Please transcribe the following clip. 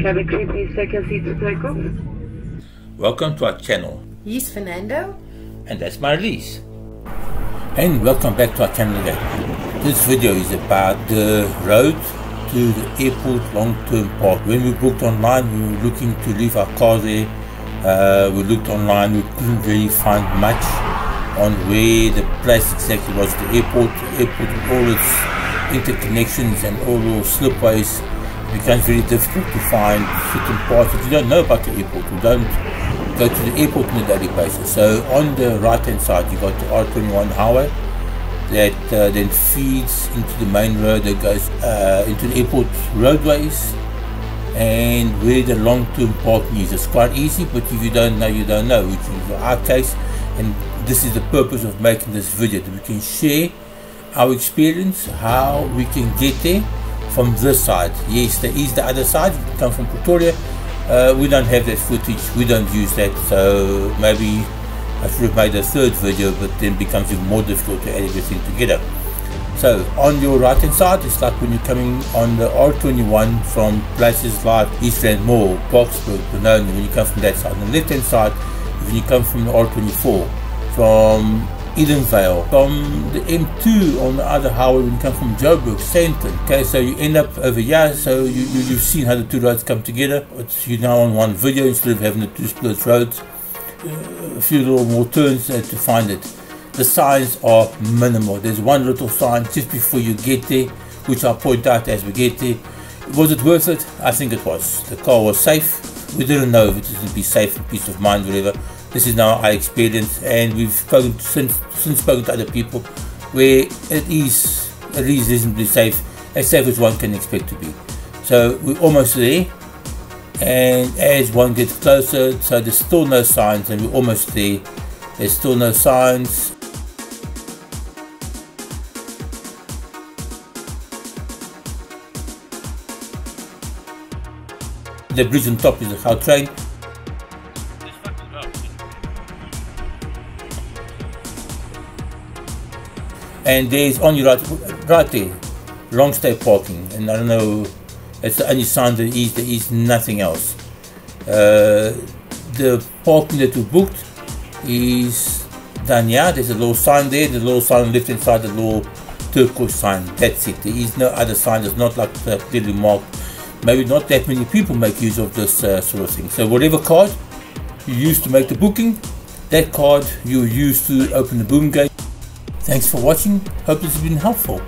Cabin crew, please take your seats to take off. Welcome to our channel. He's Fernando. And that's Marlies. And welcome back to our channel again. This video is about the road to the airport long-term park. When we booked online, we were looking to leave our car there. Uh, we looked online, we couldn't really find much on where the place exactly was. The airport, the airport with all its interconnections and all those slipways it becomes very difficult to find certain parts if you don't know about the airport. You don't go to the airport on a daily basis. So on the right hand side you've got the R21 highway that uh, then feeds into the main road that goes uh, into the airport roadways and where the long-term parking is. It's quite easy but if you don't know you don't know which is our case and this is the purpose of making this video that we can share our experience how we can get there from this side. Yes there is the other side come from Pretoria. Uh, we don't have that footage. We don't use that so maybe I should have made a third video but then becomes even more difficult to add everything together. So on your right hand side it's like when you're coming on the R21 from places like East Rand Mall, Boksburg, Benoni when you come from that side. On the left hand side when you come from the R24 from Edenvale, from the M2 on the other highway when you come from Joburg, Sandton. Okay, so you end up over here, so you, you, you've seen how the two roads come together. It's you now on one video instead of having the two split roads. Uh, a few little more turns uh, to find it. The signs are minimal. There's one little sign just before you get there, which I'll point out as we get there. Was it worth it? I think it was. The car was safe. We didn't know if it would be safe peace of mind, whatever this is now our experience and we've spoken since since spoken to other people where it is at least reasonably safe as safe as one can expect to be. So we're almost there and as one gets closer so there's still no signs and we're almost there. There's still no signs. The bridge on top is the Gautrain and there's only right, right there long stay parking. And I don't know it's the only sign there is there is nothing else. Uh, the parking that we booked is done here. There's a little sign there. The little sign left hand side the little turquoise sign. That's it. There is no other sign. It's not like uh, clearly marked. Maybe not that many people make use of this uh, sort of thing. So whatever card you use to make the booking that card you use to open the boom gate Thanks for watching, hope this has been helpful.